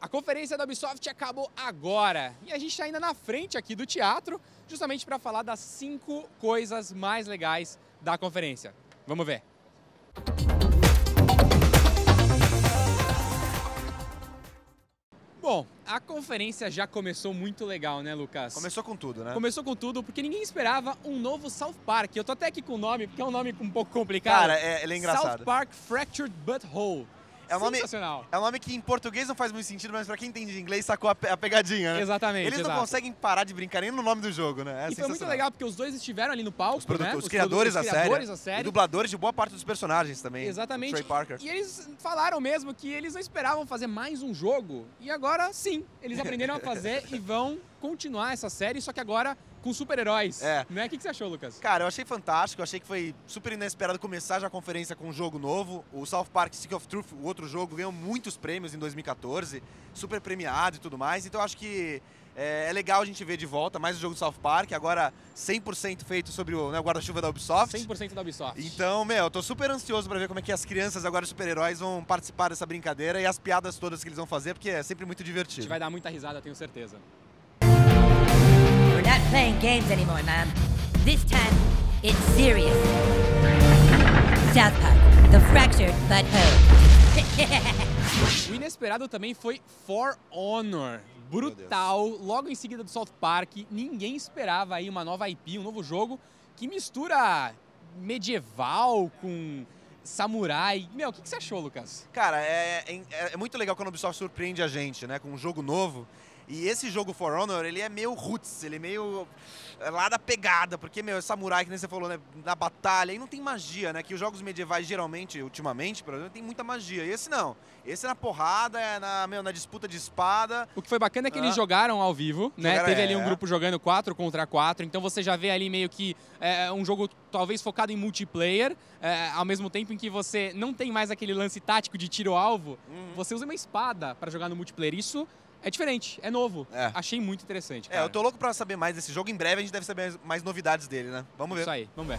A conferência da Ubisoft acabou agora e a gente está ainda na frente aqui do teatro, justamente para falar das cinco coisas mais legais da conferência. Vamos ver. Bom, a conferência já começou muito legal, né, Lucas? Começou com tudo, né? Começou com tudo, porque ninguém esperava um novo South Park. Eu tô até aqui com o nome, porque é um nome um pouco complicado. Cara, é, ele é engraçado. South Park Fractured Butthole. É um nome-. É um nome que em português não faz muito sentido, mas pra quem entende de inglês sacou a, pe- a pegadinha, né? Exatamente, Eles não exato. conseguem parar de brincar nem no nome do jogo, né? É e foi muito legal, porque os dois estiveram ali no palco, Os, né? os criadores, produ- da, os criadores série, da série. E dubladores de boa parte dos personagens também. Exatamente. Trey Parker. E eles falaram mesmo que eles não esperavam fazer mais um jogo. E agora sim, eles aprenderam a fazer e vão continuar essa série, só que agora com super-heróis. É. Né? O que que você achou, Lucas? Cara, eu achei fantástico, eu achei que foi super inesperado começar já a conferência com um jogo novo. O South Park Stick of Truth, o outro jogo, ganhou muitos prêmios em 2014, super premiado e tudo mais. Então eu acho que é, é legal a gente ver de volta mais um jogo do South Park, agora 100% feito sobre o né, o guarda-chuva da Ubisoft. 100% da Ubisoft. Então, meu, eu tô super ansioso pra ver como é que as crianças agora super-heróis vão participar dessa brincadeira e as piadas todas que eles vão fazer, porque é sempre muito A gente divertido. vai dar muita risada, tenho certeza. Games anymore, man. This time, it's serious. South Park, the fractured butthole. O inesperado também foi For Honor. Brutal, logo em seguida do South Park. Ninguém esperava aí uma nova IP, um novo jogo que mistura medieval com samurai. Meu, o que, que você achou, Lucas? Cara, é, é- é muito legal quando a Ubisoft surpreende a gente, né, com um jogo novo. E esse jogo For Honor, ele é meio roots, ele é meio é, lá da pegada, porque, meu, é samurai, que nem você falou, né, na batalha, e não tem magia, né, que os jogos medievais, geralmente, ultimamente, por exemplo, tem muita magia. E esse não. Esse é na porrada, é na, meu, na disputa de espada. O que foi bacana é que eles Ah. jogaram ao vivo, né? Jogaram, Teve ali um é. grupo jogando 4 contra 4, então você já vê ali meio que é, um jogo talvez focado em multiplayer, é, ao mesmo tempo em que você não tem mais aquele lance tático de tiro-alvo, Uhum. você usa uma espada pra jogar no multiplayer. Isso é diferente, é novo. É. Achei muito interessante. É, cara. eu tô louco pra saber mais desse jogo. Em breve a gente deve saber mais, novidades dele, né? Vamos ver. Isso aí, vamos ver.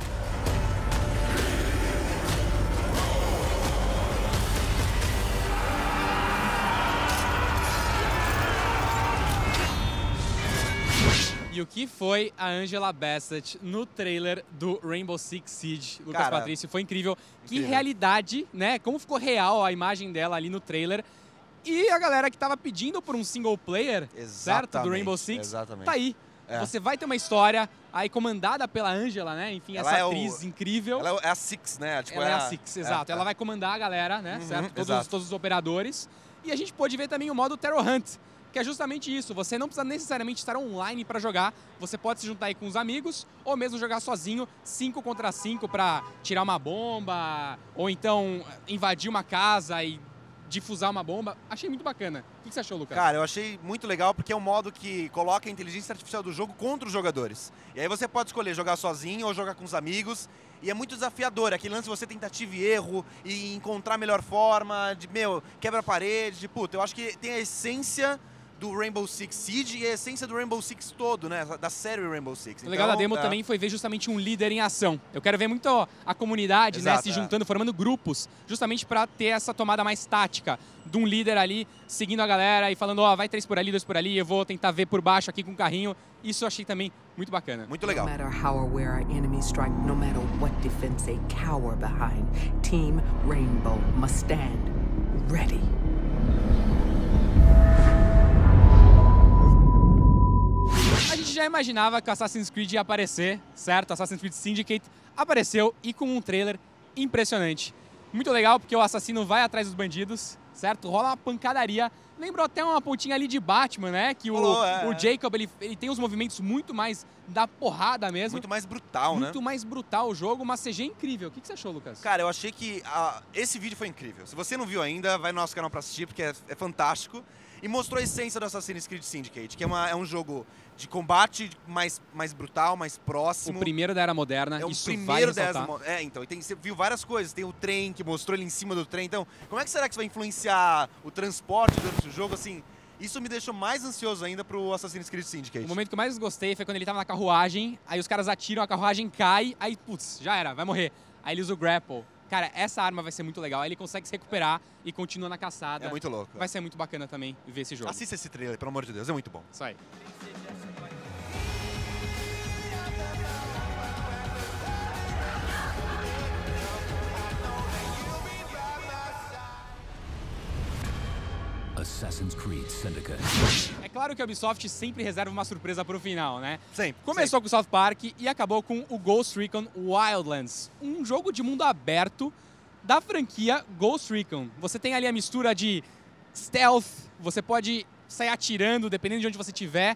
E o que foi a Angela Bassett no trailer do Rainbow Six Siege, Lucas Cara, Patrício? Foi incrível. Que incrível. realidade, né? Como ficou real a imagem dela ali no trailer. E a galera que tava pedindo por um single player, certo? Do Exatamente, Rainbow Six, exatamente. tá aí. É. Você vai ter uma história aí comandada pela Angela, né? Enfim, Ela essa é o- atriz incrível. Ela é a Six, né? Tipo, Ela é a Six, exato. é, Ela vai comandar a galera, né? Uhum, certo? Todos, exato. todos os operadores. E a gente pôde ver também o modo Terror Hunt, que é justamente isso. Você não precisa necessariamente estar online para jogar. Você pode se juntar aí com os amigos ou mesmo jogar sozinho, 5 contra 5 para tirar uma bomba ou então invadir uma casa e difusar uma bomba. Achei muito bacana. O que você achou, Lucas? Cara, eu achei muito legal porque é um modo que coloca a inteligência artificial do jogo contra os jogadores. E aí você pode escolher jogar sozinho ou jogar com os amigos. E é muito desafiador, aquele lance você tentativa e erro e encontrar a melhor forma, de, meu, quebra a parede, de puta. Eu acho que tem a essência do Rainbow Six Siege e a essência do Rainbow Six todo, né? Da série Rainbow Six. O legal da Então, demo é, também foi ver justamente um líder em ação. Eu quero ver muito a comunidade né, Exato, se é. juntando, formando grupos, justamente para ter essa tomada mais tática de um líder ali seguindo a galera e falando, ó, vai três por ali, dois por ali, eu vou tentar ver por baixo aqui com o carrinho. Isso eu achei também muito bacana. Muito legal. No matter how or where our enemies strike, no matter what defense they cower behind, Team Rainbow must stand ready. Já imaginava que Assassin's Creed ia aparecer, certo? Assassin's Creed Syndicate apareceu e com um trailer impressionante. Muito legal porque o assassino vai atrás dos bandidos, certo? Rola uma pancadaria. Lembrou até uma pontinha ali de Batman, né? Que o, é, o é. Jacob ele, ele tem os movimentos muito mais da porrada mesmo. Muito mais brutal, né? Muito mais brutal o jogo, uma CG incrível. O que, que você achou, Lucas? Cara, eu achei que ah, esse vídeo foi incrível. Se você não viu ainda, vai no nosso canal pra assistir, porque é, é fantástico. E mostrou a essência do Assassin's Creed Syndicate, que é, uma- é um jogo de combate mais, mais brutal, mais o próximo. primeiro da Era Moderna, é o isso primeiro vale dessa. ressaltar. mo- É, então. E tem, você viu várias coisas. Tem o trem que mostrou ele em cima do trem. Então, como é que será que isso vai influenciar o transporte durante o jogo? Assim, isso me deixou mais ansioso ainda pro Assassin's Creed Syndicate. O momento que eu mais gostei foi quando ele tava na carruagem, aí os caras atiram, a carruagem cai, aí, putz, já era, vai morrer. Aí ele usa o grapple Cara, essa arma vai ser muito legal. Ele consegue se recuperar e continua na caçada. É muito louco. Vai ser muito bacana também ver esse jogo. Assista esse trailer, pelo amor de Deus, é muito bom. Isso aí. Assassin's Creed Syndicate. É claro que a Ubisoft sempre reserva uma surpresa pro final, né? Sempre. Começou com o South Park e acabou com o Ghost Recon Wildlands, um jogo de mundo aberto da franquia Ghost Recon. Você tem ali a mistura de stealth, você pode sair atirando dependendo de onde você estiver.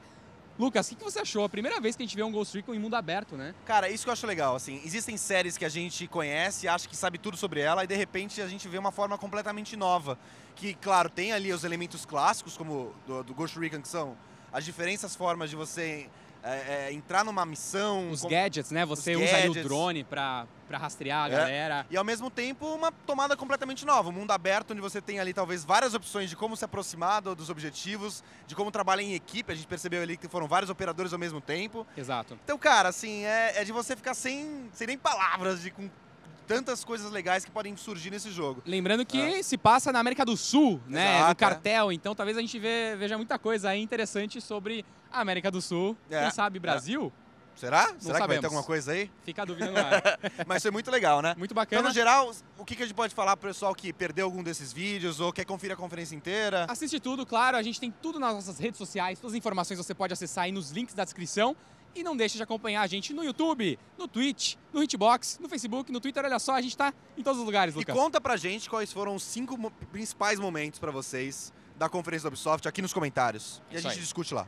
Lucas, o que você achou? A primeira vez que a gente vê um Ghost Recon em mundo aberto, né? Cara, isso que eu acho legal, assim, existem séries que a gente conhece, acha que sabe tudo sobre ela, e de repente a gente vê uma forma completamente nova. Que, claro, tem ali os elementos clássicos, como do, do Ghost Recon, que são as diferentes formas de você é, é, entrar numa missão. Os com- gadgets, né? Você usa ali o gadgets. drone pra, pra rastrear a É. galera. E ao mesmo tempo uma tomada completamente nova, um mundo aberto onde você tem ali talvez várias opções de como se aproximar do- dos objetivos, de como trabalhar em equipe, a gente percebeu ali que foram vários operadores ao mesmo tempo. Exato. Então, cara, assim, é, é de você ficar sem, sem nem palavras de com tantas coisas legais que podem surgir nesse jogo. Lembrando que se passa na América do Sul, né? Exato, no cartel, então talvez a gente veja muita coisa aí interessante sobre América do Sul. É, Quem sabe Brasil? Será? Será que vai sabemos. ter alguma coisa aí? Fica a dúvida no ar. Mas foi muito legal, né? Muito Então, bacana. no geral, o que, a gente pode falar pro pessoal que perdeu algum desses vídeos ou quer conferir a conferência inteira? Assiste tudo, claro. A gente tem tudo nas nossas redes sociais. Todas as informações você pode acessar aí nos links da descrição. E não deixe de acompanhar a gente no YouTube, no Twitch, no Hitbox, no Facebook, no Twitter. Olha só, a gente tá em todos os lugares, E Lucas. conta pra gente quais foram os cinco mo- principais momentos pra vocês da conferência da Ubisoft aqui nos comentários. E a Isso gente aí. discute lá.